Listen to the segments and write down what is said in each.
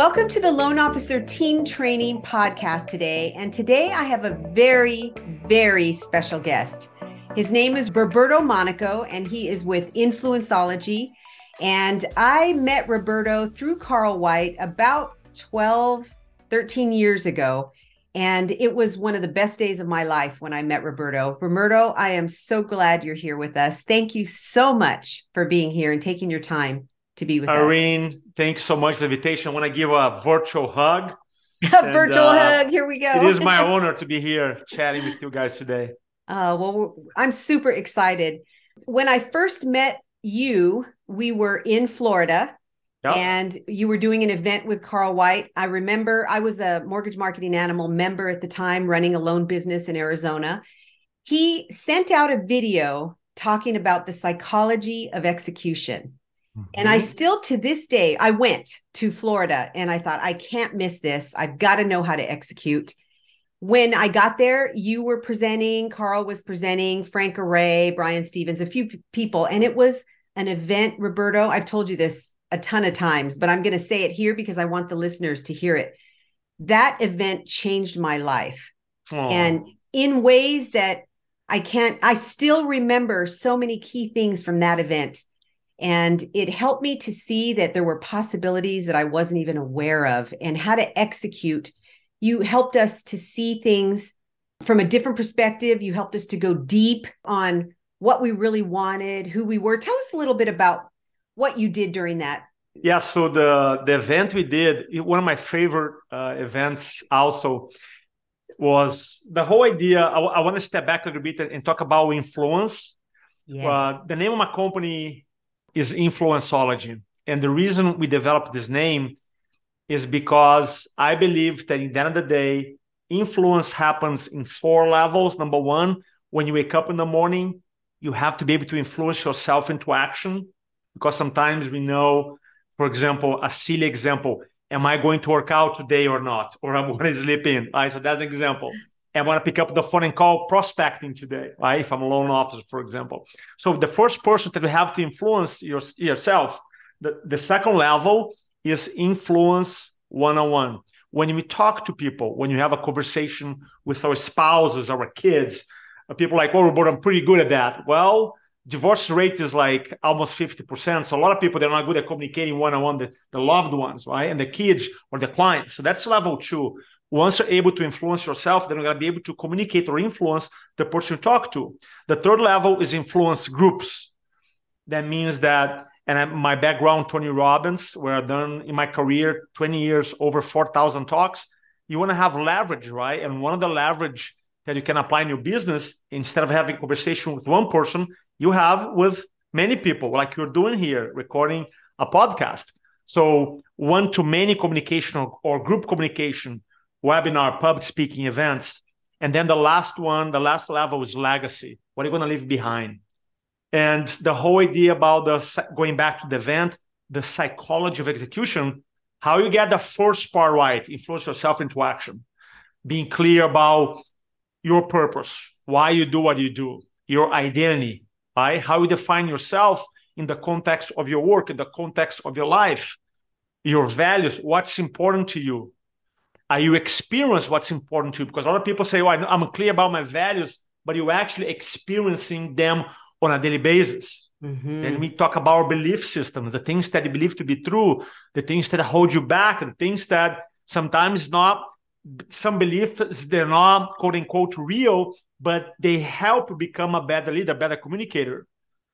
Welcome to the Loan Officer Team Training Podcast today. And today I have a very, very special guest. His name is Roberto Monaco, and he is with Influenceology. And I met Roberto through Carl White about 12, 13 years ago. And it was one of the best days of my life when I met Roberto. Roberto, I am so glad you're here with us. Thank you so much for being here and taking your time to be with Irene, us. thanks so much for the invitation. I want to give a virtual hug. a and, virtual uh, hug. Here we go. it is my honor to be here chatting with you guys today. Uh, well, I'm super excited. When I first met you, we were in Florida Yep. And you were doing an event with Carl White. I remember I was a mortgage marketing animal member at the time, running a loan business in Arizona. He sent out a video talking about the psychology of execution. Mm-hmm. And I mm-hmm. still, to this day, I went to Florida and I thought, I can't miss this. I've got to know how to execute. When I got there, you were presenting, Carl was presenting, Frank Array, Brian Stevens, a few p- people. And it was an event, Roberto. I've told you this a ton of times, but I'm going to say it here because I want the listeners to hear it. That event changed my life. Aww. And in ways that I can't, I still remember so many key things from that event. And it helped me to see that there were possibilities that I wasn't even aware of and how to execute. You helped us to see things from a different perspective. You helped us to go deep on what we really wanted, who we were. Tell us a little bit about what you did during that. Yeah, so the the event we did, one of my favorite uh, events also was the whole idea. I, I want to step back a little bit and, and talk about influence. Yes. Uh, the name of my company is Influenceology, and the reason we developed this name is because I believe that in the end of the day, influence happens in four levels. Number one, when you wake up in the morning, you have to be able to influence yourself into action because sometimes we know, for example, a silly example, am I going to work out today or not? Or I'm going to sleep in, right? So that's an example. I want to pick up the phone and call prospecting today, right? If I'm a loan officer, for example. So the first person that you have to influence your, yourself, the, the second level is influence one-on-one. When we talk to people, when you have a conversation with our spouses, our kids, uh, people like, oh, Robert, I'm pretty good at that. Well, divorce rate is like almost 50%. So a lot of people, they're not good at communicating one-on-one, the, the loved ones, right? And the kids or the clients. So that's level two. Once you're able to influence yourself, then you're going to be able to communicate or influence the person you talk to. The third level is influence groups. That means that, and my background, Tony Robbins, where I've done in my career 20 years, over 4,000 talks. You want to have leverage, right? And one of the leverage that you can apply in your business, instead of having conversation with one person, you have with many people, like you're doing here, recording a podcast. So one to many communication or group communication, webinar, public speaking events. And then the last one, the last level is legacy. What are you going to leave behind? And the whole idea about the going back to the event, the psychology of execution, how you get the first part right, influence yourself into action, being clear about your purpose, why you do what you do, your identity, right? How you define yourself in the context of your work, in the context of your life, your values, what's important to you. Are you experience what's important to you? Because a lot of people say, well, I'm clear about my values, but you're actually experiencing them on a daily basis. Mm-hmm. And we talk about our belief systems, the things that you believe to be true, the things that hold you back, the things that sometimes not some beliefs they're not quote unquote real, but they help become a better leader, better communicator.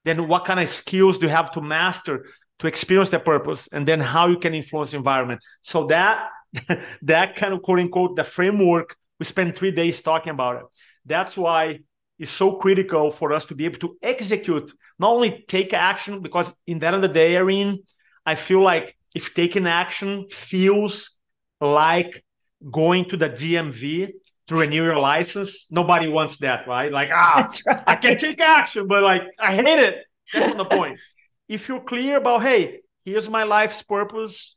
Then what kind of skills do you have to master to experience the purpose, and then how you can influence the environment? So that that kind of quote unquote the framework we spent three days talking about it. That's why it's so critical for us to be able to execute, not only take action, because in the end of the day, Irene, I feel like if taking action feels like going to the DMV to renew your license. Nobody wants that, right? Like, ah, right. I can take action, but like, I hate it. That's not the point. If you're clear about, hey, here's my life's purpose,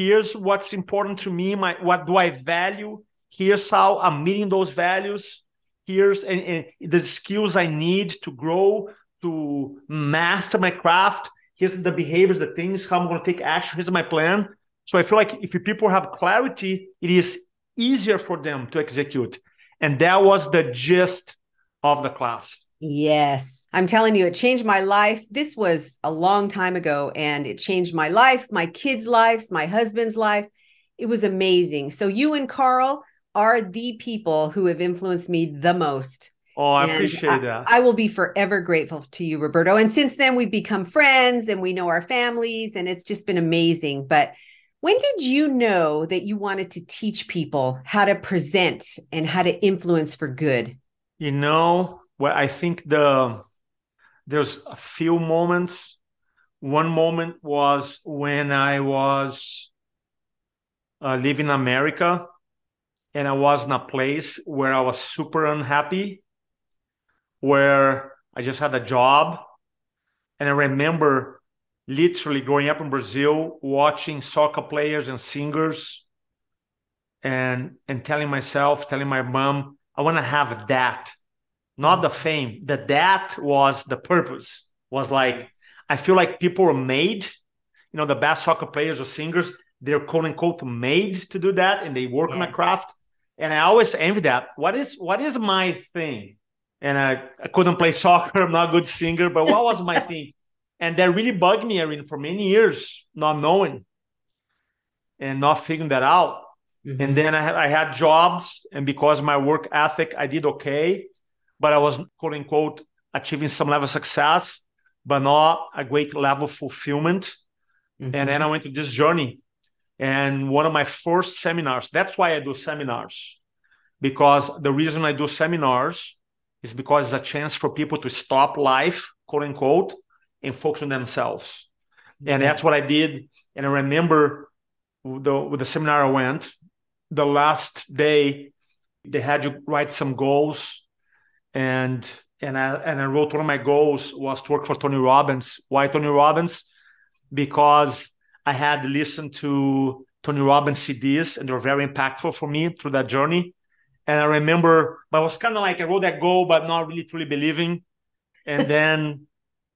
here's what's important to me, my what do I value, here's how I'm meeting those values, here's and, and the skills I need to grow, to master my craft, here's the behaviors, the things, how I'm going to take action, here's my plan. So I feel like if people have clarity, it is easier for them to execute. And that was the gist of the class. Yes. I'm telling you, it changed my life. This was a long time ago, and it changed my life, my kids' lives, my husband's life. It was amazing. So, you and Carl are the people who have influenced me the most. Oh, I and appreciate I, that. I will be forever grateful to you, Roberto. And since then, we've become friends and we know our families, and it's just been amazing. But when did you know that you wanted to teach people how to present and how to influence for good? You know, well, I think the there's a few moments. One moment was when I was uh, living in America and I was in a place where I was super unhappy, where I just had a job. And I remember literally growing up in Brazil, watching soccer players and singers, and and telling myself, telling my mom, I want to have that, not the fame. That that was the purpose. Was like I feel like people are made, you know, the best soccer players or singers, they're quote unquote made to do that, and they work yes. on a craft and I always envy that. What is what is my thing? And I, I couldn't play soccer. I'm not a good singer, but what was my thing? And that really bugged me, Irene, for many years, not knowing and not figuring that out. Mm-hmm. And then I had, I had jobs, and because my work ethic, I did okay, but I was quote unquote achieving some level of success, but not a great level of fulfillment. Mm-hmm. And then I went to this journey and one of my first seminars, that's why I do seminars, because the reason I do seminars is because it's a chance for people to stop life, quote unquote, and focus on themselves. And that's what I did. And I remember the, with the seminar I went, the last day, they had you write some goals. And and I and I wrote one of my goals was to work for Tony Robbins. Why Tony Robbins? Because I had listened to Tony Robbins CDs, and they were very impactful for me through that journey. And I remember, but I was kind of like I wrote that goal, but not really truly believing. And then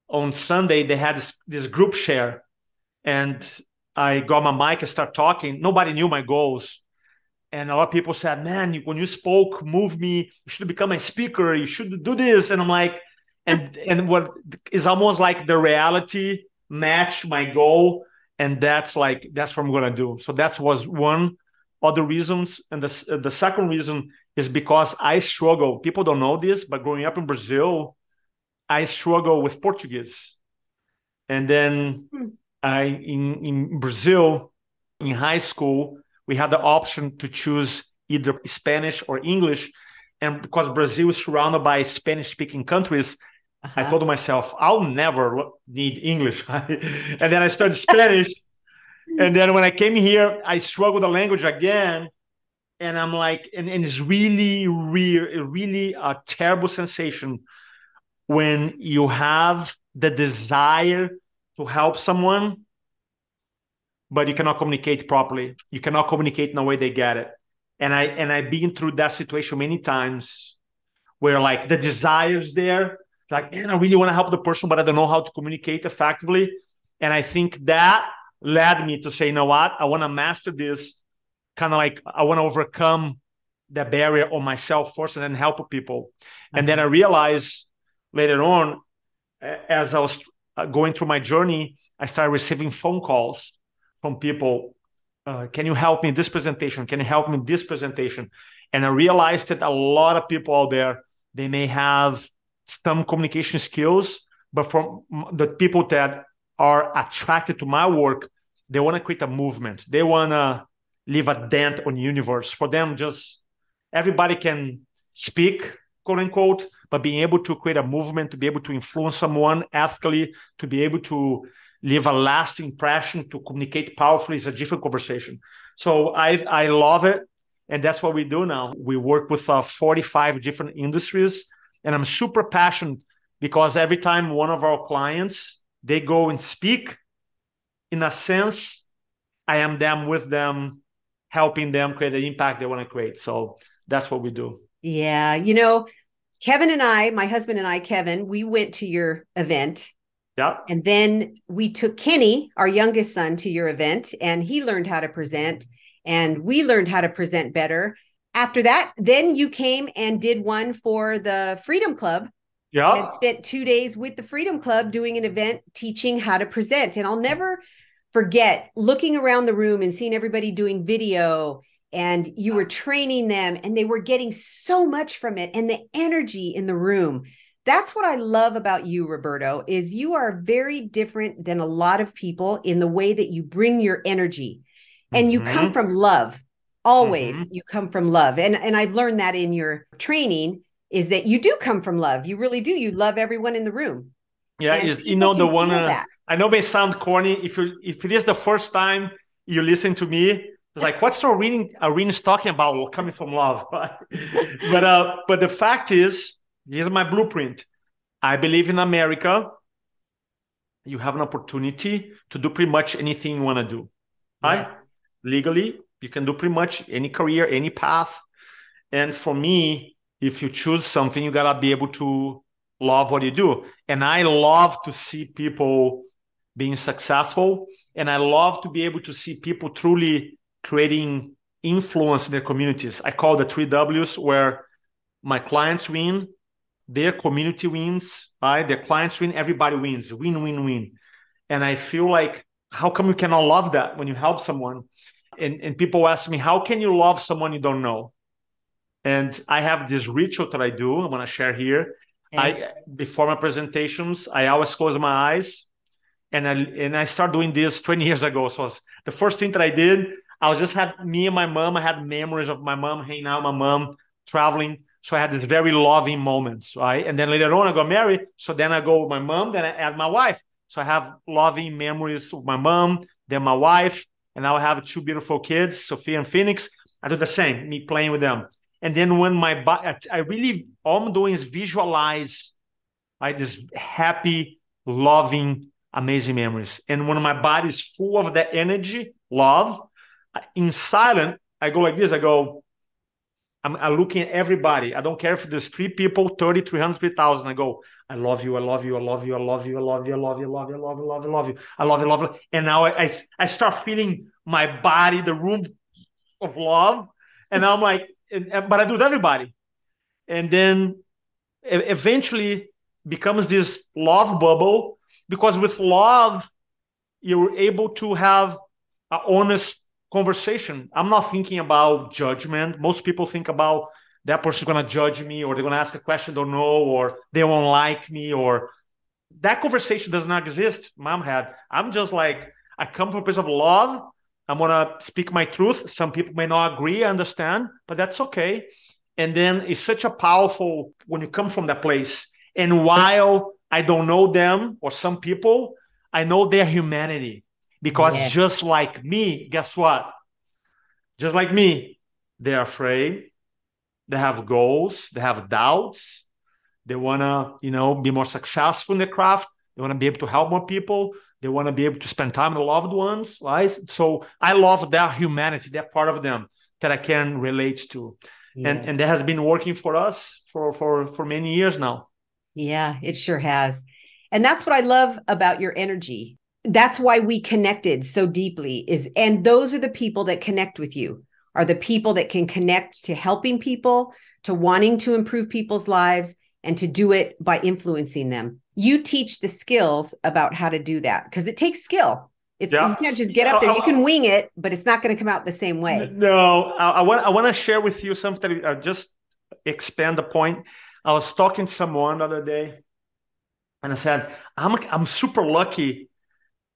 on Sunday they had this, this group share, and I got my mic and start talking. Nobody knew my goals, and a lot of people said, "Man, when you spoke, move me. You should become a speaker. You should do this." And I'm like, and and what is almost like the reality match my goal and that's like that's what i'm gonna do so that was one other reasons and the, the second reason is because i struggle people don't know this but growing up in brazil i struggle with portuguese and then hmm. i in, in brazil in high school we had the option to choose either spanish or english and because brazil is surrounded by spanish speaking countries uh-huh. I told myself, I'll never need English. and then I started Spanish. and then when I came here, I struggled the language again. And I'm like, and, and it's really, really, really a terrible sensation when you have the desire to help someone, but you cannot communicate properly. You cannot communicate in a way they get it. And I and I've been through that situation many times where like the desire is there, like, man, I really want to help the person, but I don't know how to communicate effectively. And I think that led me to say, you know what? I want to master this kind of like I want to overcome the barrier on myself first and then help people. Mm-hmm. And then I realized later on, as I was uh, going through my journey, I started receiving phone calls from people. Uh, can you help me this presentation? Can you help me this presentation? And I realized that a lot of people out there, they may have some communication skills, but from the people that are attracted to my work, they want to create a movement. They want to leave a dent on universe. For them, just everybody can speak, quote unquote, but being able to create a movement, to be able to influence someone ethically, to be able to leave a lasting impression, to communicate powerfully is a different conversation. So I I love it, and that's what we do now. We work with uh, 45 different industries and i'm super passionate because every time one of our clients they go and speak in a sense i am them with them helping them create the impact they want to create so that's what we do yeah you know kevin and i my husband and i kevin we went to your event Yeah. And then we took Kenny, our youngest son, to your event, and he learned how to present, and we learned how to present better. After that, then you came and did one for the Freedom Club. Yeah. And spent two days with the Freedom Club doing an event teaching how to present. And I'll never forget looking around the room and seeing everybody doing video and you were training them and they were getting so much from it and the energy in the room that's what i love about you roberto is you are very different than a lot of people in the way that you bring your energy and mm-hmm. you come mm-hmm. from love always mm-hmm. you come from love and and i've learned that in your training is that you do come from love you really do you love everyone in the room yeah is, you know the one uh, i know may sound corny if you if it is the first time you listen to me it's like, what's Irene, Irene's talking about coming from love? but uh, but the fact is, here's my blueprint. I believe in America. You have an opportunity to do pretty much anything you want to do. Right? Yes. Legally, you can do pretty much any career, any path. And for me, if you choose something, you gotta be able to love what you do. And I love to see people being successful. And I love to be able to see people truly creating influence in their communities. I call the three W's where my clients win, their community wins, right? Their clients win, everybody wins, win, win, win. And I feel like, how come you cannot love that when you help someone? And, and people ask me, how can you love someone you don't know? And I have this ritual that I do. I'm going to share here. I before my presentations, I always close my eyes, and I and I start doing this 20 years ago. So the first thing that I did, I was just had me and my mom. I had memories of my mom hanging out, my mom traveling. So I had these very loving moments, right? And then later on, I got married. So then I go with my mom, then I add my wife. So I have loving memories of my mom, then my wife, and now I have two beautiful kids, Sophia and Phoenix. I do the same, me playing with them. And then when my body, I really, all I'm doing is visualize right, this happy, loving, amazing memories. And when my body is full of that energy, love, in silent, I go like this. I go, I'm, I'm, looking at everybody. I don't care if there's three people, 30, 300, 3,000. I go, I love you, I love you, I love you, I love you, I love you, I love you, I love you, I love you, I love you, I love you, I love you, love you. And now I, I, I start feeling my body, the room of love. And I'm like, and, but I do with everybody. And then eventually becomes this love bubble because with love, you're able to have an honest conversation. I'm not thinking about judgment. Most people think about that person's going to judge me or they're going to ask a question they don't know or they won't like me or that conversation does not exist. Mom had. I'm just like, I come from a place of love. I'm going to speak my truth. Some people may not agree, I understand, but that's okay. And then it's such a powerful when you come from that place. And while I don't know them or some people, I know their humanity. Because yes. just like me, guess what? Just like me, they're afraid. They have goals. They have doubts. They want to, you know, be more successful in the craft. They want to be able to help more people. They want to be able to spend time with loved ones, right? So I love that humanity, that part of them that I can relate to. Yes. And and that has been working for us for for for many years now. Yeah, it sure has. And that's what I love about your energy that's why we connected so deeply is and those are the people that connect with you are the people that can connect to helping people to wanting to improve people's lives and to do it by influencing them. You teach the skills about how to do that because it takes skill. It's yeah. you can't just get up there. You can wing it but it's not going to come out the same way. No i, I want i want to share with you something uh, just expand the point. I was talking to someone the other day and i said i'm i'm super lucky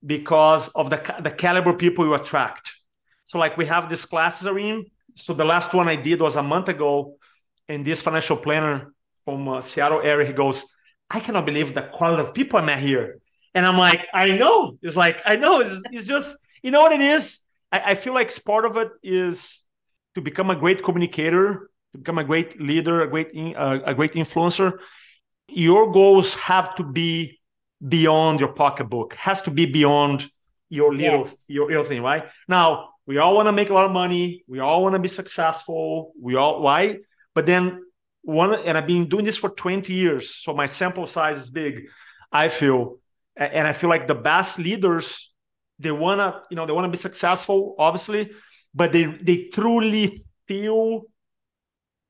because of the, the caliber people you attract. So like we have these classes, Irene. So the last one I did was a month ago, and this financial planner from uh, Seattle area, he goes, I cannot believe the quality of people I met here. And I'm like, I know. It's like, I know. It's, it's just, you know what it is? I, I feel like part of it is to become a great communicator, to become a great leader, a great, uh, a great influencer. Your goals have to be beyond your pocketbook. Has to be beyond your little yes. your little thing right? Now we all want to make a lot of money. We all want to be successful. We all right but then one and i've been doing this for 20 years so my sample size is big i feel and I feel like the best leaders they wanna you know they wanna be successful, obviously, but they they truly feel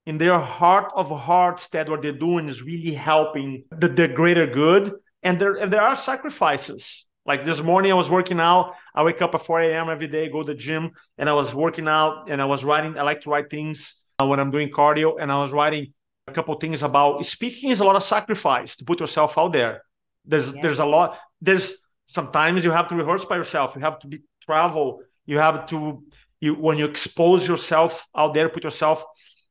in their heart of hearts that what they're doing is really helping the, the greater good. And there and there are sacrifices. Like this morning, I was working out. I wake up at 4 a.m. every day, go to the gym, and I was working out and I was writing. I like to write things uh, when I'm doing cardio, and I was writing a couple things about speaking is a lot of sacrifice to put yourself out there. There's yes. there's a lot. There's sometimes you have to rehearse by yourself. You have to be travel. You have to you when you expose yourself out there, put yourself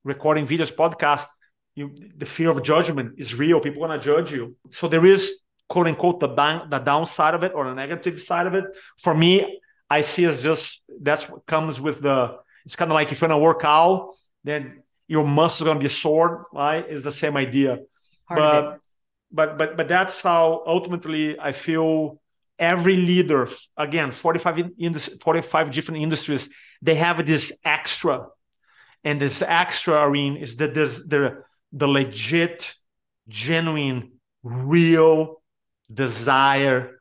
recording videos, podcast. You the fear of judgment is real. People want to judge you. So there is quote unquote the bang, the downside of it or the negative side of it. For me, I see as just that's what comes with the. It's kind of like if you're gonna work out, then your muscles are gonna be sore. Right? Is the same idea. But but but but that's how ultimately I feel every leader again 45 in 45 different industries they have this extra and this extra arena is that there's the the legit genuine real desire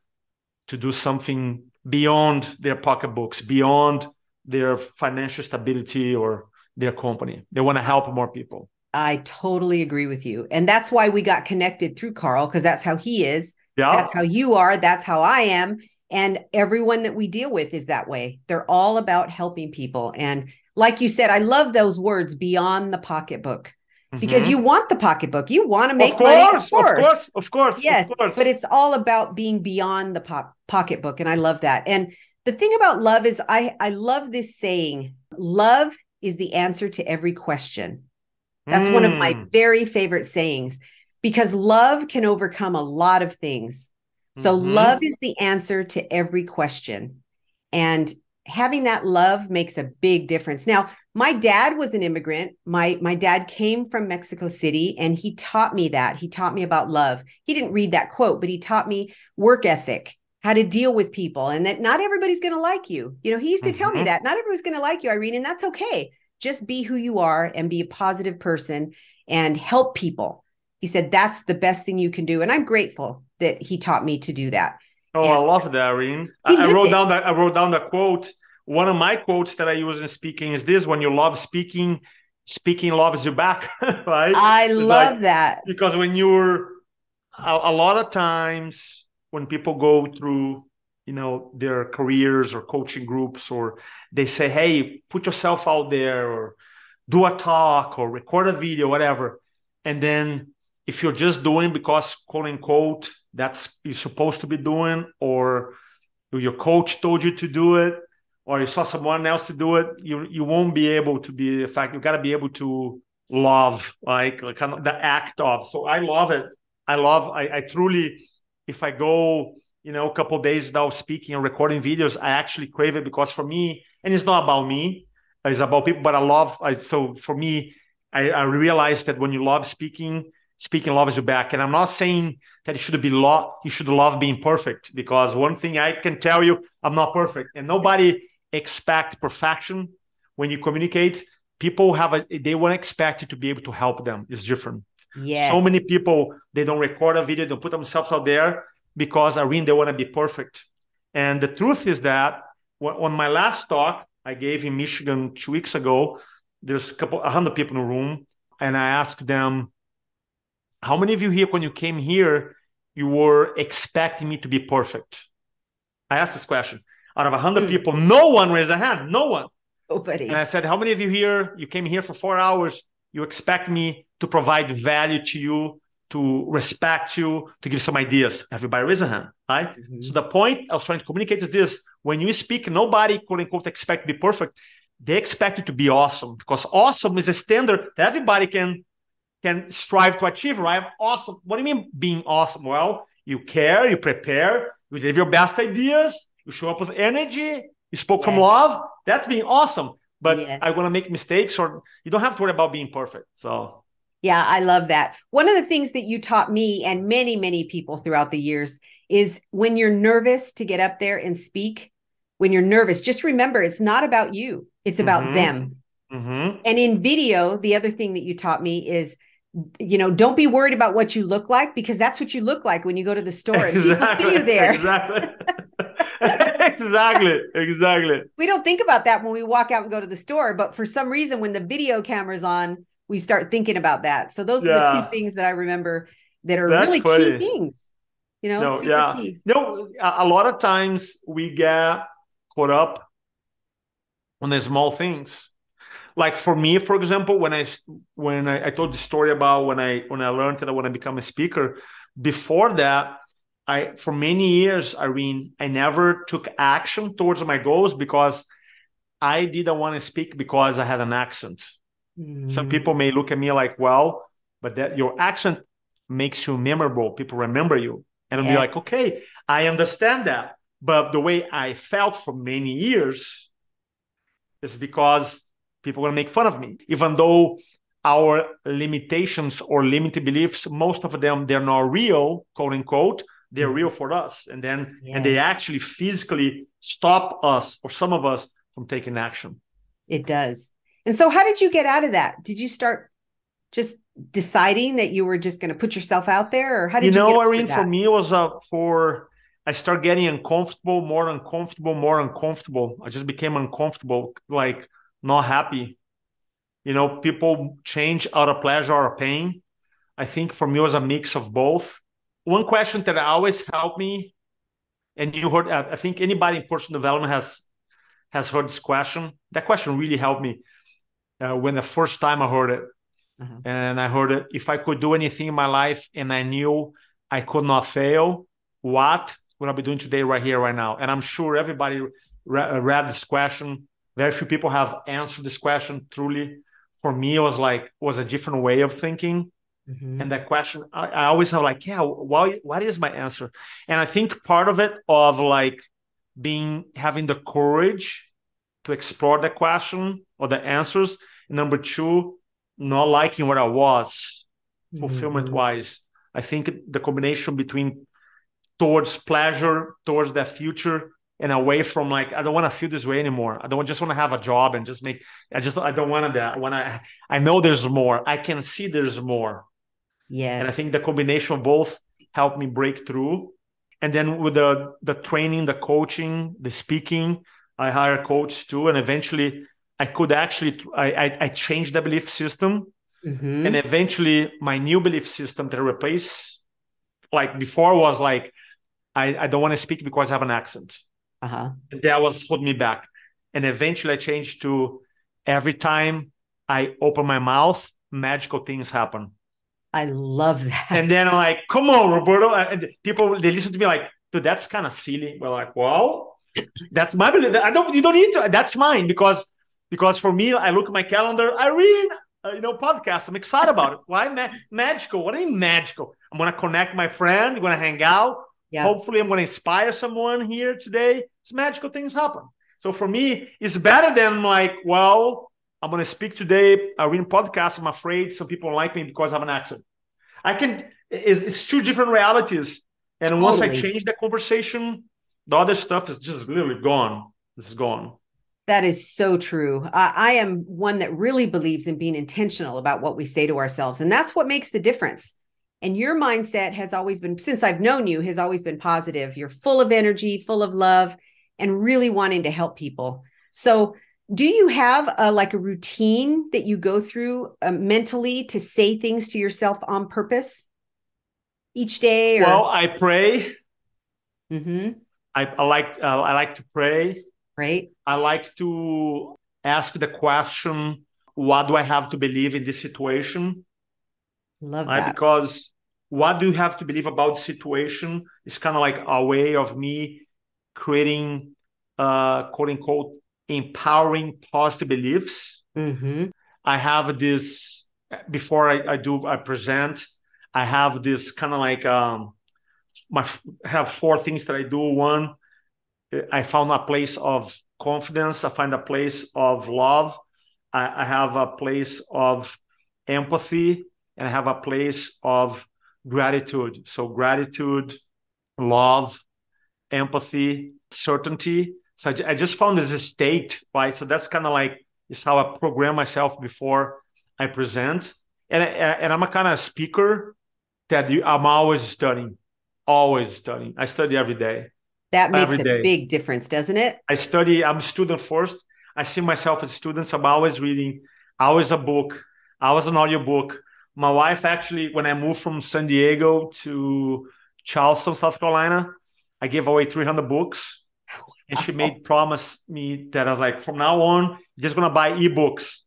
to do something beyond their pocketbooks beyond their financial stability or their company they want to help more people I totally agree with you. And that's why we got connected through Carl, because that's how he is. Yeah. That's how you are. That's how I am. And everyone that we deal with is that way. They're all about helping people. And like you said, I love those words beyond the pocketbook because mm-hmm. you want the pocketbook. You want to make of course, money, of course. Of course, of course. Yes. Of course. But it's all about being beyond the po- pocketbook. And I love that. And the thing about love is I, I love this saying love is the answer to every question. That's mm. one of my mm. very favorite sayings because love can overcome a lot of things. So, mm-hmm. love is the answer to every question. And having that love makes a big difference. Now, my dad was an immigrant. My my dad came from Mexico City and he taught me that. He taught me about love. He didn't read that quote, but he taught me work ethic, how to deal with people and that not everybody's going to like you. You know, he used to mm-hmm. tell me mm-hmm. that not everybody's going to like you, Irene, and that's okay just be who you are and be a positive person and help people. He said that's the best thing you can do. And I'm grateful that he taught me to do that. Oh, and I love that, Irene. I, I wrote it. down that I wrote down the quote. One of my quotes that I use in speaking is this when you love speaking, speaking loves you back. right. I it's love like, that. Because when you're a, a lot of times when people go through you know their careers or coaching groups or they say hey put yourself out there or do a talk or record a video whatever and then if you're just doing because quote unquote that's you're supposed to be doing or your coach told you to do it or you saw someone else do it you you won't be able to be fact you got to be able to love like, like kind of the act of. So i love it. I love i, I truly if i go you know, a couple days without speaking or recording videos, I actually crave it because for me, and it's not about me, it's about people, but I love, I, so for me, I, I realized that when you love speaking, speaking loves you back. And I'm not saying that you should be love, you should love being perfect because one thing I can tell you, I'm not perfect. And nobody expect perfection when you communicate. People have a, they want to expect you to be able to help them. It's different. Yes. So many people, they don't record a video, they don't put themselves out there because Irene, they want to be perfect. And the truth is that on my last talk I gave in Michigan two weeks ago, there's a couple, a hundred people in the room, and I asked them, "How many of you here, when you came here, you were expecting me to be perfect?" I asked this question. Out of a hundred mm. people, no one raised a hand. No one. Nobody. And I said, "How many of you here? You came here for four hours. You expect me to provide value to you to respect you, to give some ideas. Everybody raise a hand, right? Mm-hmm. So the point I was trying to communicate is this: when you speak, nobody quote unquote expect to be perfect. They expect you to be awesome because awesome is a standard that everybody can can strive to achieve, right? Awesome. What do you mean being awesome? Well, you care, you prepare, you give your best ideas, you show up with energy, you spoke yes. from love. That's being awesome. But yes. I want to make mistakes, or you don't have to worry about being perfect. So yeah, I love that. One of the things that you taught me and many, many people throughout the years is when you're nervous to get up there and speak, when you're nervous, just remember it's not about you, it's about mm-hmm. them. Mm-hmm. And in video, the other thing that you taught me is you know, don't be worried about what you look like because that's what you look like when you go to the store and exactly, people see you there. Exactly. exactly. Exactly. We don't think about that when we walk out and go to the store, but for some reason, when the video camera's on, we start thinking about that. So those yeah. are the two things that I remember that are that's really funny. key things. You know, no, yeah. Key. No, a lot of times we get caught up on the small things like for me for example when i when I, I, told the story about when i when i learned that i want to become a speaker before that i for many years irene i never took action towards my goals because i didn't want to speak because i had an accent. Mm. some people may look at me like well but that your accent makes you memorable. People remember you. And i'll be like okay i understand that. But the way i felt for many years is because people are to make fun of me. Even though our limitations or limited beliefs most of them they're not real quote unquote they're mm-hmm. real for us and then yes. and they actually physically stop us or some of us from taking action it does and so how did you get out of that did you start just deciding that you were just going to put yourself out there or how did you, you know irene for me it was uh, for i start getting uncomfortable more uncomfortable more uncomfortable i just became uncomfortable like not happy. You know, people change out of pleasure or pain. I think for me it was a mix of both. One question that always helped me, and you heard, I think anybody in personal development has has heard this question. That question really helped me uh, when the first time I heard it. Mm-hmm. And I heard it if I could do anything in my life and I knew I could not fail, what would I be doing today, right here, right now? And I'm sure everybody re- read this question very few people have answered this question truly. For me, it was like was a different way of thinking. Mm-hmm. And that question, I, I always have like, yeah, why, what is my answer? And I think part of it of like being having the courage to explore the question or the answers. Number two, not liking what I was, mm-hmm. fulfillment wise. I think the combination between towards pleasure, towards the future, and away from like I don't want to feel this way anymore. I don't just want to have a job and just make. I just I don't want to that. When I I know there's more. I can see there's more. Yes. And I think the combination of both helped me break through. And then with the the training, the coaching, the speaking, I hired a coach too, and eventually I could actually I I, I changed the belief system, mm-hmm. and eventually my new belief system that replace like before was like I, I don't want to speak because I have an accent. Uh-huh. That was holding me back. And eventually I changed to every time I open my mouth, magical things happen. I love that. And then I'm like, come on, Roberto. And people they listen to me like, dude, that's kind of silly. We're like, well, that's my belief. I don't you don't need to. That's mine because because for me, I look at my calendar, I read uh, you know podcast. I'm excited about it. Why ma- magical? What do you mean magical? I'm gonna connect my friend, I'm gonna hang out. Yeah. Hopefully, I'm going to inspire someone here today. It's magical things happen. So for me, it's better than like, well, I'm going to speak today. Uh, I read podcast. I'm afraid some people don't like me because I have an accent. I can. It's, it's two different realities. And totally. once I change the conversation, the other stuff is just literally gone. This is gone. That is so true. I, I am one that really believes in being intentional about what we say to ourselves, and that's what makes the difference and your mindset has always been since i've known you has always been positive you're full of energy full of love and really wanting to help people so do you have a, like a routine that you go through uh, mentally to say things to yourself on purpose each day or... well i pray mm-hmm. I, I like uh, i like to pray right i like to ask the question what do i have to believe in this situation Love right? that. Because what do you have to believe about the situation is kind of like a way of me creating uh quote unquote empowering positive beliefs. Mm-hmm. I have this before I, I do I present, I have this kind of like um my have four things that I do. One, I found a place of confidence, I find a place of love, I, I have a place of empathy and I have a place of gratitude. So, gratitude, love, empathy, certainty. So, I, just found this state, right? So, that's kind of like is how I program myself before I present. and and I'm a kind of speaker that I'm always studying, always studying. I study every day. That makes a day. big difference, doesn't it? I study. I'm a student first. I see myself as students. I'm always reading, always a book, always an audio book. My wife actually, when I moved from San Diego to Charleston, South Carolina, I gave away 300 books. And she made promise me that I was like, from now on, you're just gonna buy ebooks.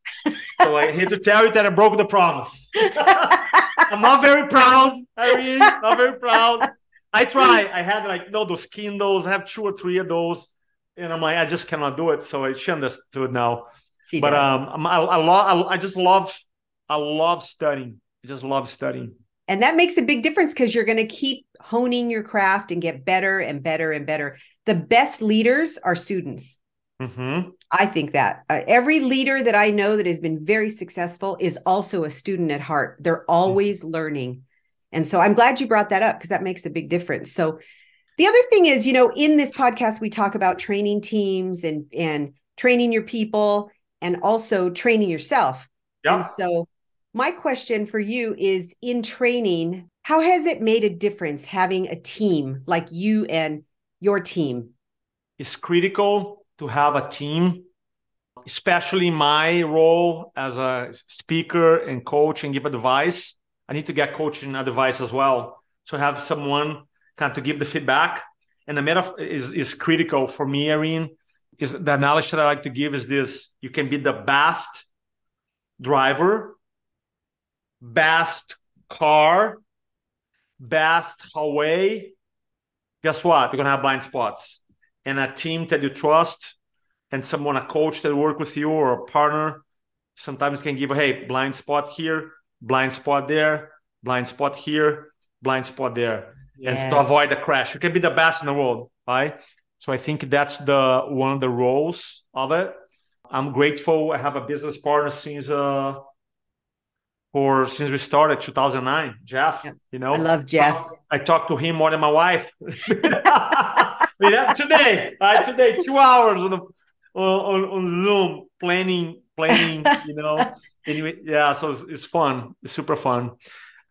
so I hate to tell you that I broke the promise. I'm not very proud, Irene. Not very proud. I try. I had like you know those Kindles. I have two or three of those, and I'm like, I just cannot do it. So I she understood now. She but does. um, I, I love. I, I just love. I love studying. I just love studying. And that makes a big difference because you're going to keep honing your craft and get better and better and better. The best leaders are students. Mm-hmm. I think that uh, every leader that I know that has been very successful is also a student at heart. They're always mm-hmm. learning. And so I'm glad you brought that up because that makes a big difference. So the other thing is, you know, in this podcast we talk about training teams and and training your people and also training yourself. Yeah. And so my question for you is in training, how has it made a difference having a team like you and your team? It's critical to have a team, especially my role as a speaker and coach and give advice. I need to get coaching advice as well. So have someone kind of to give the feedback. And the meta is, is critical for me, Irene. Is the knowledge that I like to give is this you can be the best driver best car, best hallway, guess what? You're gonna have blind spots. And a team that you trust and someone, a coach that work with you or a partner, sometimes can give a hey, blind spot here, blind spot there, blind spot here, blind spot there. Yes. And to avoid the crash. You can be the best in the world, right? So I think that's the one of the roles of it. I'm grateful. I have a business partner since uh for since we started 2009 jeff yeah. you know? I love jeff. I, I talked to him more than my wife. Yeah, today uh, today two hours on, the, on, on zoom planning planning you know? Anyway yeah so it's, it's fun it's super fun.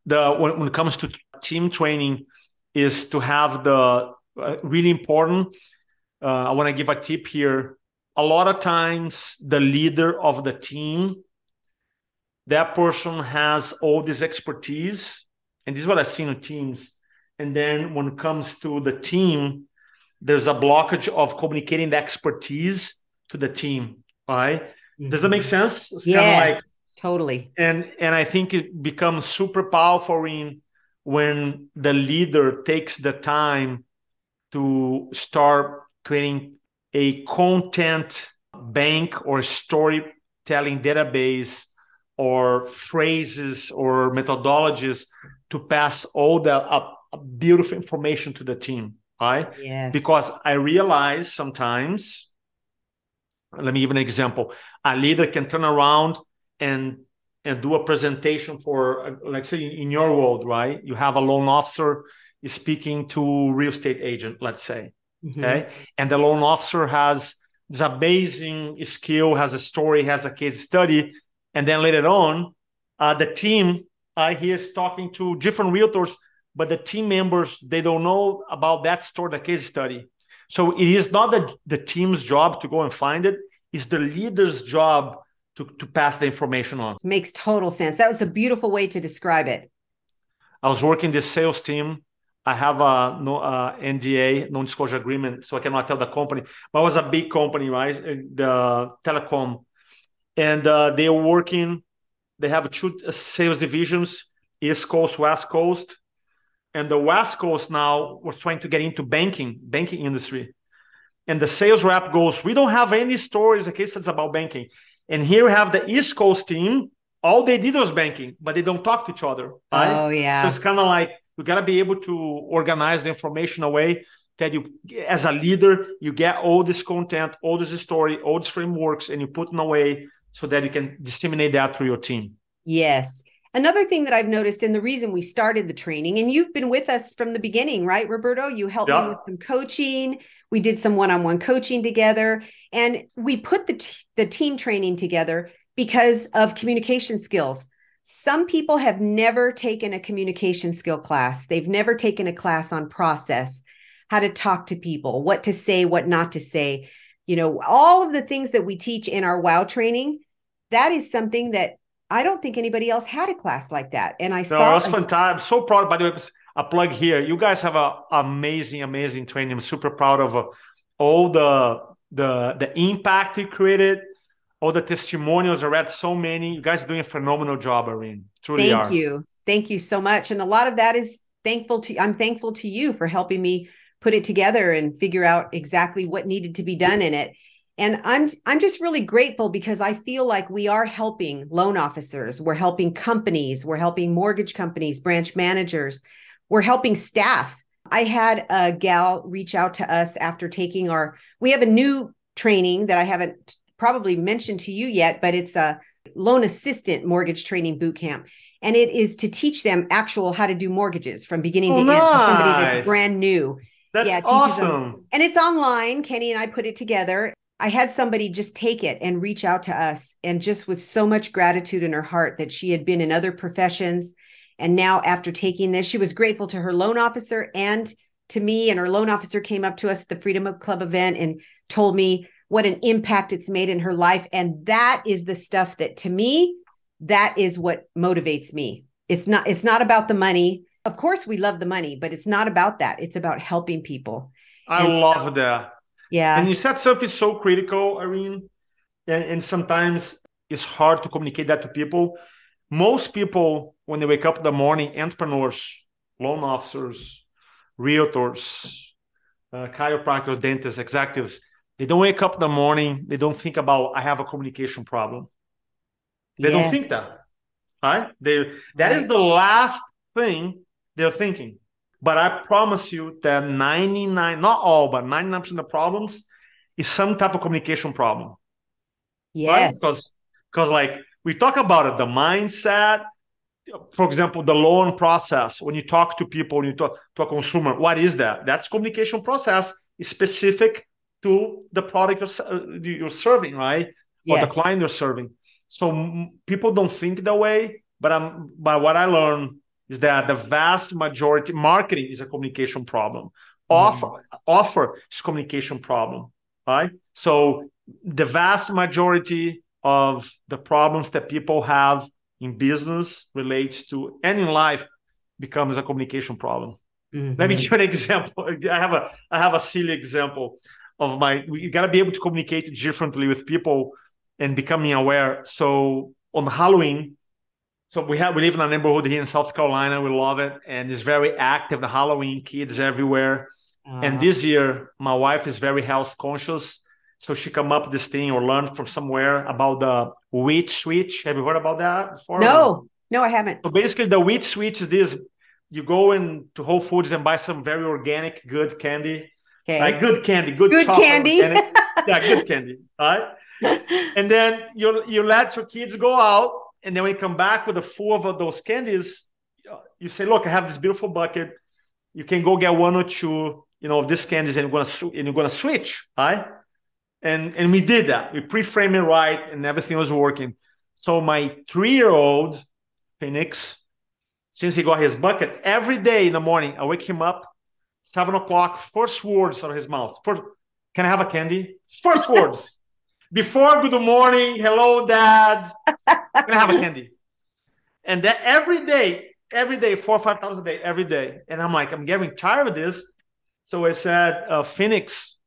The when, when it comes to team training is to have the uh, really important uh, i want to give a tip here. A lot of times the leader of the team that person has all this expertise and this is what i've seen in teams and then when it comes to the team there's a blockage of communicating the expertise to the team right mm-hmm. does that make mm-hmm. sense it's yes like, totally and and i think it becomes super powerful in when the leader takes the time to start creating a content bank or storytelling database or phrases or methodologies to pass all the uh, beautiful information to the team right yes. because i realize sometimes let me give an example a leader can turn around and and do a presentation for uh, let's say in your world right you have a loan officer is speaking to real estate agent let's say mm-hmm. okay and the loan officer has this amazing skill has a story has a case study and then later on, uh, the team uh, he is talking to different realtors, but the team members they don't know about that store, the case study. So it is not the, the team's job to go and find it; it's the leader's job to, to pass the information on. It makes total sense. That was a beautiful way to describe it. I was working this sales team. I have a no uh, NDA, non-disclosure agreement, so I cannot tell the company. But it was a big company, right? The telecom and uh, they are working. They have two sales divisions: East Coast, West Coast, and the West Coast now was trying to get into banking, banking industry. And the sales rep goes, "We don't have any stories, a case that's about banking." And here we have the East Coast team. All they did was banking, but they don't talk to each other. Right? Oh yeah. So it's kind of like you got to be able to organize the information away that you, as a leader, you get all this content, all this story, all these frameworks, and you put them away so that you can disseminate that through your team. Yes. Another thing that I've noticed, and the reason we started the training, and you've been with us from the beginning, right, Roberto? You helped yeah. me with some coaching. We did some one-on-one coaching together, and we put the t- the team training together because of communication skills. some people have never taken a communication skill class. They've never taken a class on process, how to talk to people, what to say, what not to say. You know, all of the things that we teach in our WOW training, that is something that I don't think anybody else had a class like that. And I no, saw that's fantastic. I'm so proud. By the way, a plug here. You guys have a amazing, amazing training. I'm super proud of uh, all the the the impact you created, all the testimonials. I read so many. You guys are doing a phenomenal job, Irene. Truly Thank are. you. Thank you so much. And a lot of that is thankful to I'm thankful to you for helping me put it together and figure out exactly what needed to be done in it. And I'm I'm just really grateful because I feel like we are helping loan officers, we're helping companies, we're helping mortgage companies, branch managers, we're helping staff I had a gal reach out to us after taking our, we have a new training that I haven't probably mentioned to you yet, but it's a loan assistant mortgage training boot camp. And it is to teach them actual how to do mortgages from beginning oh, to nice. end for somebody that's brand new. That's yeah, awesome. Them. And it's online. Kenny and I put it together. I had somebody just take it and reach out to us, and just with so much gratitude in her heart that she had been in other professions and now, after taking this, she was grateful to her loan officer and to me. And her loan officer came up to us at the Freedom of Club event and told me what an impact it's made in her life. And that is the stuff that to me, that is what motivates me. It's not, it's not about the money. Of course, we love the money, but it's not about that. It's about helping people. I and love so, that. Yeah. And you said something so critical, Irene. And, and sometimes it's hard to communicate that to people most people when they wake up in the morning entrepreneurs loan officers realtors uh, chiropractors dentists executives they don't wake up in the morning they don't think about i have a communication problem they yes. don't think that right they that right. is the last thing they're thinking. But i promise you that 99 not all but 99% of the problems is some type of communication problem. Yes. Right? because because like we talk about it the mindset for example the loan process. When you talk to people you talk to a consumer what is that? That's communication process specific to the product you're, you're serving right? Yes. or the client you're serving. So people don't think that way but I'm, but what i learned is that the vast majority marketing is a communication problem offer offer is communication problem right so the vast majority of the problems that people have in business relates to and in life becomes a communication problem. Mm-hmm. Let me give an example. I have a I have a silly example of my you got to be able to communicate differently with people and becoming aware. So on Halloween, so we have we live in a neighborhood here in South Carolina. We love it and it's very active. The Halloween kids everywhere. Uh-huh. And this year, my wife is very health conscious so she come up with this thing or learned from somewhere about the wheat switch. Have you heard about that before? No, no, I haven't. So basically, the wheat switch is this: you go into Whole Foods and buy some very organic, good candy. Okay. Like good candy, good, good candy. yeah, good candy. Right. and then you you let your kids go out, and then when you come back with a full of those candies, you say, "Look, I have this beautiful bucket. You can go get one or two, you know, of these candies, and you're gonna and you're gonna switch, right?" and and we did that. We pre-framed it right, and everything was working. So my three-year-old Phoenix, since he got his bucket, every day in the morning I wake him up, seven o'clock. First words out of his mouth. Can I have a candy? First words before good morning, hello, dad. Can I have a candy? And that every day, every day, four or five times a day, every day. And I'm like, I'm getting tired of this. So I said, uh, Phoenix,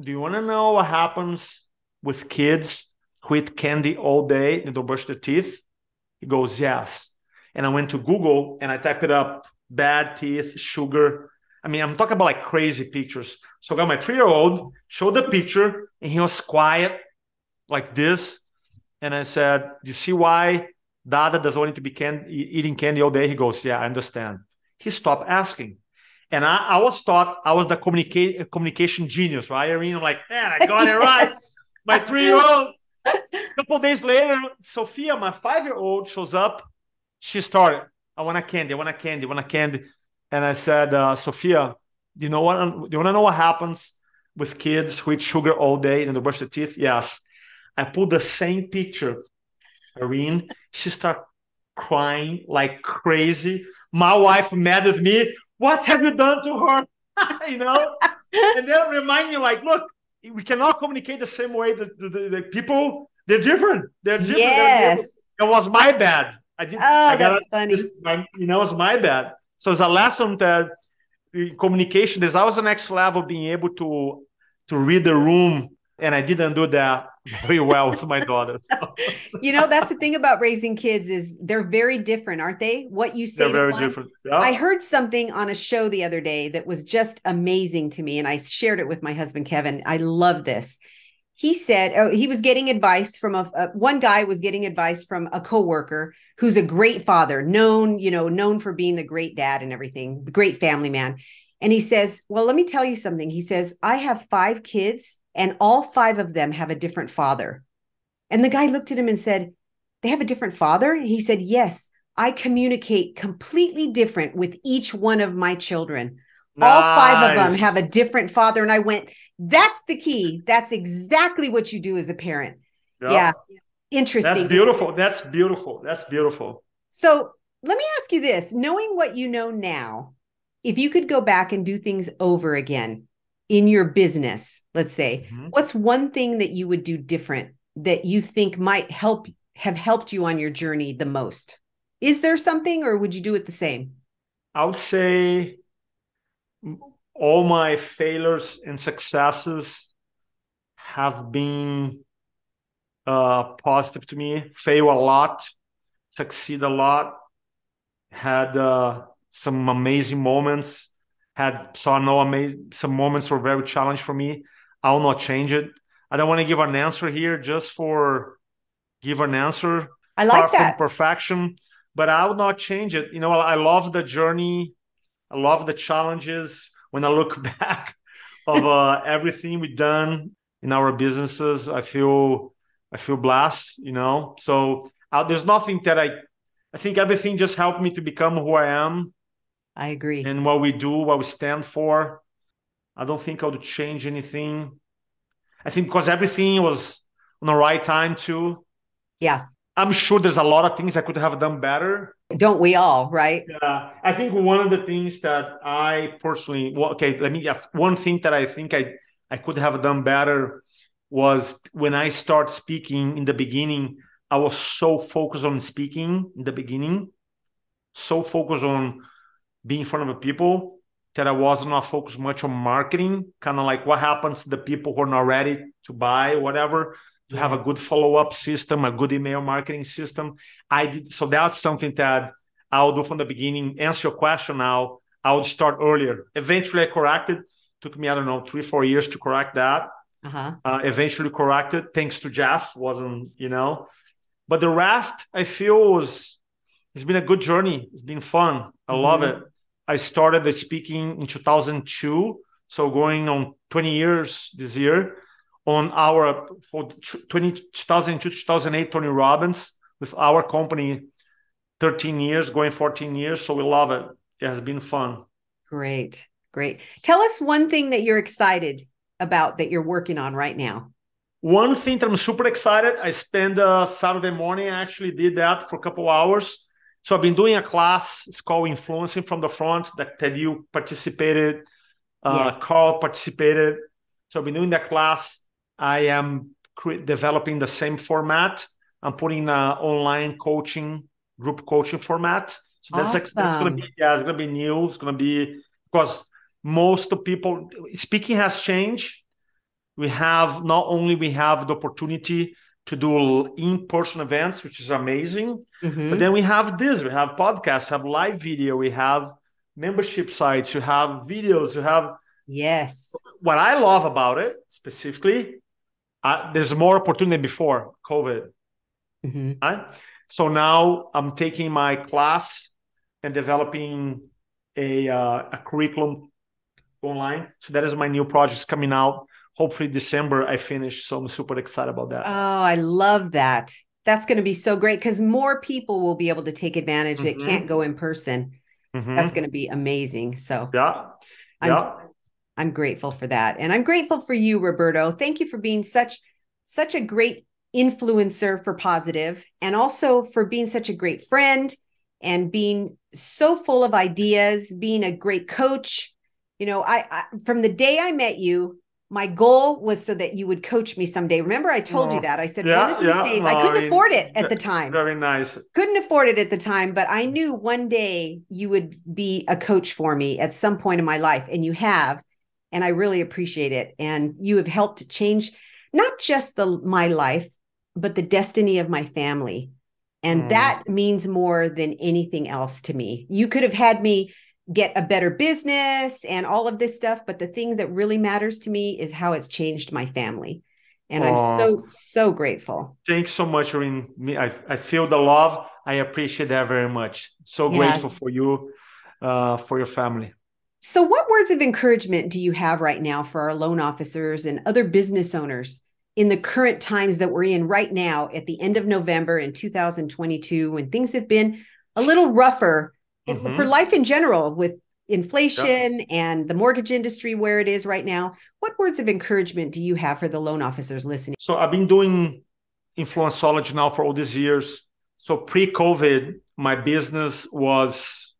do you want to know what happens with kids who eat candy all day and don't brush their teeth? He goes, yes. And I went to Google and I typed it up, bad teeth, sugar. I mean, I'm talking about like crazy pictures. So I got my three-year-old, showed the picture, and he was quiet like this. And I said, Do you see why Dada doesn't want to be can- eating candy all day? He goes, Yeah, I understand. He stopped asking. And I, I was taught I was the communicate communication genius, right? I mean, I'm like, man, I got it right. My three year old. A couple days later, Sophia, my five year old, shows up. She started, I want a candy, I want a candy, I want a candy. And I said, uh, Sophia, do you know what? Do you want to know what happens with kids who eat sugar all day and they brush their teeth? Yes. I put the same picture. Irene, she started crying like crazy. My wife mad at me. What have you done to her? you know, and then remind me like, look, we cannot communicate the same way. The, the, the, people they're different. They're different. Yes, They're different. it was my bad. I did. Oh, I that's funny. This, my, you know, it's my bad. So it's a lesson that communication. There's always the next level being able to to read the room, and I didn't do that very well with my daughter. you know, that's the thing about raising kids is they're very different, aren't they? What you say. They're very one, different. Yeah. I heard something on a show the other day that was just amazing to me, and I shared it with my husband Kevin. I love this he said oh, he was getting advice from a, a, one guy was getting advice from a coworker who's a great father known you know known for being the great dad and everything great family man and he says well let me tell you something he says i have five kids and all five of them have a different father and the guy looked at him and said they have a different father he said yes i communicate completely different with each one of my children nice. all five of them have a different father and i went that's the key. That's exactly what you do as a parent. Yeah. yeah. Interesting. That's beautiful. That's beautiful. That's beautiful. So let me ask you this knowing what you know now, if you could go back and do things over again in your business, let's say, mm-hmm. what's one thing that you would do different that you think might help have helped you on your journey the most? Is there something or would you do it the same? I would say all my failures and successes have been uh, positive to me. Fail a lot, succeed a lot, had uh, some amazing moments. Had saw no amazing some moments were very challenging for me. I will not change it. I don't want to give an answer here just for give an answer. I like that perfection, but I will not change it. You know, I love the journey. I love the challenges when I look back of uh, everything we've done in our businesses, I feel I feel blessed. You know, so uh, there's nothing that I I think everything just helped me to become who I am. I agree. And what we do, what we stand for. I don't think I would change anything. I think because everything was on the right time too. Yeah. I'm sure there's a lot of things I could have done better. Don't we all, right? Yeah. I think one of the things that I personally, well, okay, let me, one thing that I think I, I could have done better was when I start speaking in the beginning, I was so focused on speaking in the beginning, so focused on being in front of people that I was not focused much on marketing, kind of like what happens to the people who are not ready to buy, whatever to yes. have a good follow-up system, a good email marketing system. I did so that's something that I'll do from the beginning. Answer your question now. I would start earlier. Eventually, I corrected. Took me I don't know three four years to correct that. Uh-huh. Uh, eventually corrected thanks to Jeff. Wasn't you know, but the rest I feel was it's been a good journey. It's been fun. I mm-hmm. love it. I started the speaking in 2002, so going on 20 years this year. On our for 20, 2002 2008 Tony Robbins with our company 13 years going 14 years so we love it. It has been fun. Great great. Tell us one thing that you're excited about that you're working on right now. One thing that i'm super excited i spent uh, saturday morning i actually did that for a couple hours so i've been doing a class it's called influencing from the front that, that you participated uh, yes. carl participated so i've been doing that class I am cre- developing the same format. I'm putting an online coaching, group coaching format. So that's, awesome. that's going to be yeah, it's going to be new. It's going to be because most of people speaking has changed. We have not only we have the opportunity to do in-person events, which is amazing, mm-hmm. but then we have this. We have podcasts, have live video, we have membership sites, you have videos, you have yes. What I love about it specifically uh, there's more opportunity before COVID. Mm-hmm. Right? So now I'm taking my class and developing a, uh, a curriculum online. So that is my new project coming out. Hopefully December I finish. So I'm super excited about that. Oh, I love that. That's going to be so great because more people will be able to take advantage mm-hmm. that can't go in person. Mm-hmm. That's going to be amazing. So yeah, I'm, yeah. I'm grateful for that. And I'm grateful for you, Roberto. Thank you for being such such a great influencer for positive and also for being such a great friend and being so full of ideas, being a great coach. You know, I, I from the day I met you, my goal was so that you would coach me someday. Remember, I told oh, you that. I said yeah, one of these yeah, days. I couldn't afford it at the time. Very nice. Couldn't afford it at the time, but I knew one day you would be a coach for me at some point in my life, and you have, and I really appreciate it. And you have helped change not just the my life, but the destiny of my family. And mm. that means more than anything else to me. You could have had me get a better business and all of this stuff. But the thing that really matters to me is how it's changed my family. And I'm so, so grateful. Thanks so much, Rin. I, I feel the love. I appreciate that very much. So yes. grateful for you, uh, for your family. So, what words of encouragement do you have right now for our loan officers and other business owners in the current times that we're in right now at the end of November in 2022 when things have been a little rougher mm-hmm. for life in general with inflation and the mortgage industry where it is right now what words of encouragement do you have for the loan officers listening? So i've been doing influenceology now for all these years. So pre-covid my business was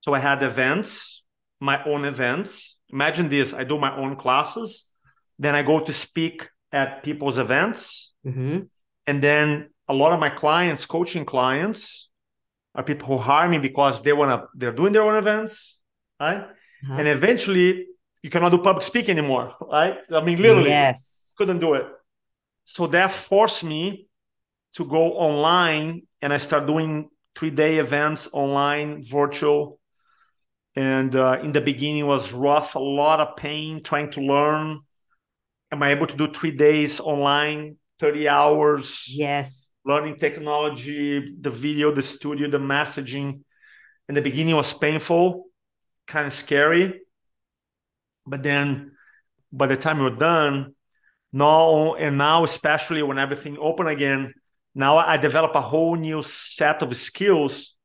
so i had events my own events. Imagine this i do my own classes then i go to speak at people's events. Mm-hmm. and then a lot of my clients coaching clients are people who hire me because they want to they're doing their own events right? Uh-huh. and eventually you cannot do public speaking anymore right? I mean literally. Yes. Couldn't do it. So that forced me to go online and i start doing three day events online virtual. And uh, in the beginning was rough a lot of pain trying to learn. Am i able to do three days online 30 hours? Yes learning technology, the video, the studio, the messaging. In the beginning was painful, kind of scary. But then by the time you're done, now and now, especially when everything open again, now I develop a whole new set of skills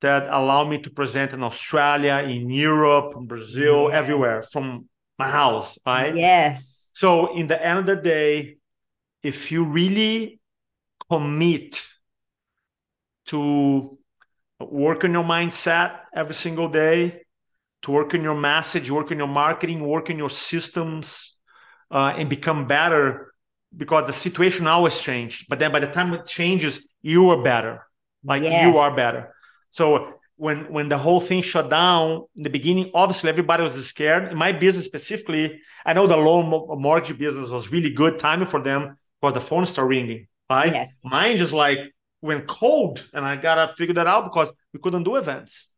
that allow me to present in Australia, in Europe, in Brazil, yes. everywhere from my house, right? Yes. So in the end of the day, if you really commit to work on your mindset every single day, to work on your message, work on your marketing, work on your systems, uh, and become better because the situation always changes. But then by the time it changes, you are better. Like yes. you are better. So when when the whole thing shut down in the beginning, obviously everybody was scared. In my business specifically, I know the loan mortgage business was really good timing for them because the phone started ringing right? Yes. Mine just like went cold, and I gotta figure that out because we couldn't do events.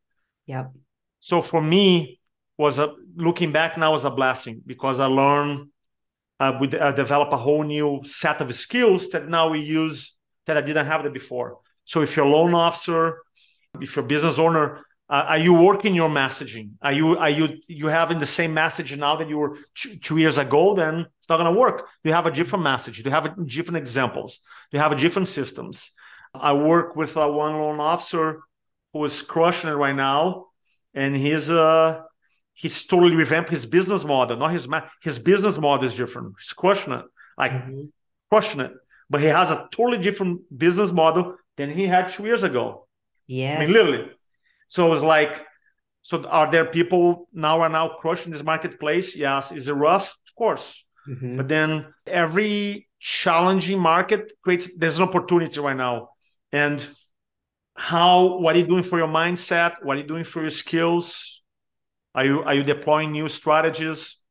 Yep. So for me, was a looking back now was a blessing because I learned, uh, we uh, develop a whole new set of skills that now we use that I didn't have that before. So if you're a loan officer, if you're a business owner, uh, are you working your messaging? Are you are you you having the same message now that you were two, two years ago? Then it's not going to work. You have a different message? You have a, different examples? You have a different systems? I work with a one loan officer who is crushing it right now, and he's uh he's totally revamped his business model. Not his his business model is different. He's crushing it, like mm-hmm. crushing it. But he has a totally different business model than he had two years ago. Yeah, I mean literally so it's like, so are there people now are now crushing this marketplace? Yes. Is it rough? Of course. Mm-hmm. But then every challenging market creates there's an opportunity right now. And how what are you doing for your mindset? What are you doing for your skills? Are you are you deploying new strategies?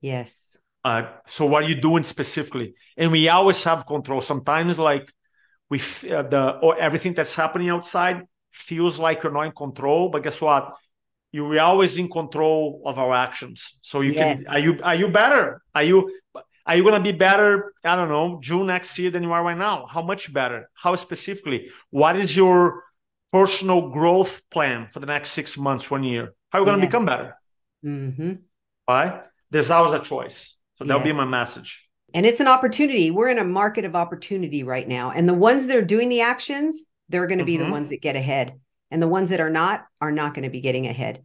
Yes. Uh, so what are you doing specifically? And we always have control. Sometimes like we uh, the or everything that's happening outside feels like you're not in control, but guess what? You are always in control of our actions. So you yes. can are you are you better? Are you are you gonna be better? I don't know, June next year than you are right now? How much better? How specifically? What is your personal growth plan for the next six months, one year? How are you gonna yes. become better? Mm-hmm. Right? There's always a choice. So that'll yes. be my message. And it's an opportunity. We're in a market of opportunity right now. And the ones that are doing the actions, they're going to be mm-hmm. the ones that get ahead. And the ones that are not are not going to be getting ahead.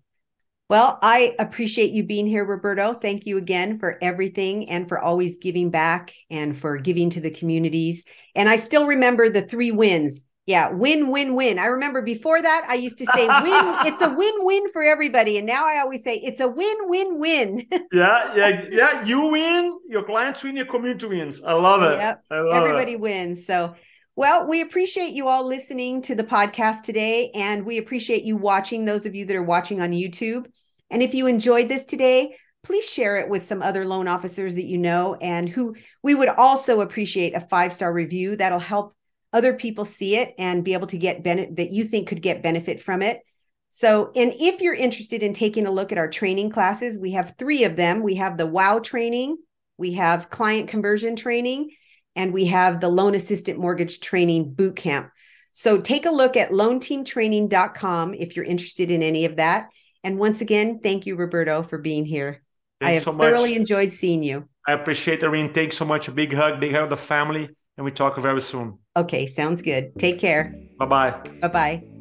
Well, I appreciate you being here, Roberto. Thank you again for everything and for always giving back and for giving to the communities. And I still remember the three wins. Yeah, win, win, win. I remember before that, I used to say win. it's a win win for everybody. And now I always say it's a win, win, win. yeah, yeah, yeah. You win, your clients win, your community wins. I love it. Yep. Love everybody it. wins. So, well, we appreciate you all listening to the podcast today, and we appreciate you watching, those of you that are watching on YouTube. And if you enjoyed this today, please share it with some other loan officers that you know and who we would also appreciate a five star review. That'll help other people see it and be able to get benefit that you think could get benefit from it. So, and if you're interested in taking a look at our training classes, we have three of them. We have the WOW training, we have client conversion training, and we have the loan assistant mortgage training boot camp. So take a look at loanteamtraining.com if you're interested in any of that. And once again, thank you, Roberto, for being here. Thanks I have so thoroughly enjoyed seeing you. I appreciate it, Irene. Thanks so much. A big hug, big hug of the family, and we talk very soon. Okay, sounds good. Take care. Bye bye. Bye bye.